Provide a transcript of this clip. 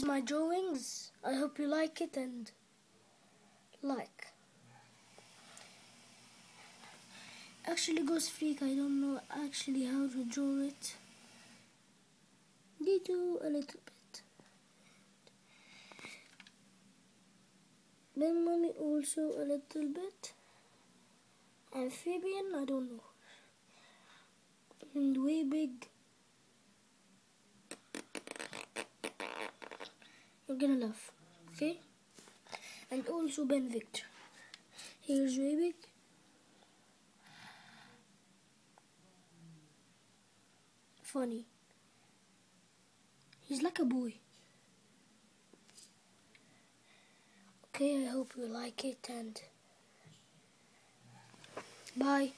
is my drawings. I hope you like it and like. Actually, Ghost Freak, I don't know actually how to draw it. They do a little bit. Benmummy also a little bit. Amphibian, I don't know. And way big. You're gonna laugh, okay? And also Ben Victor. Here's big. Funny. He's like a boy. Okay, I hope you like it and bye.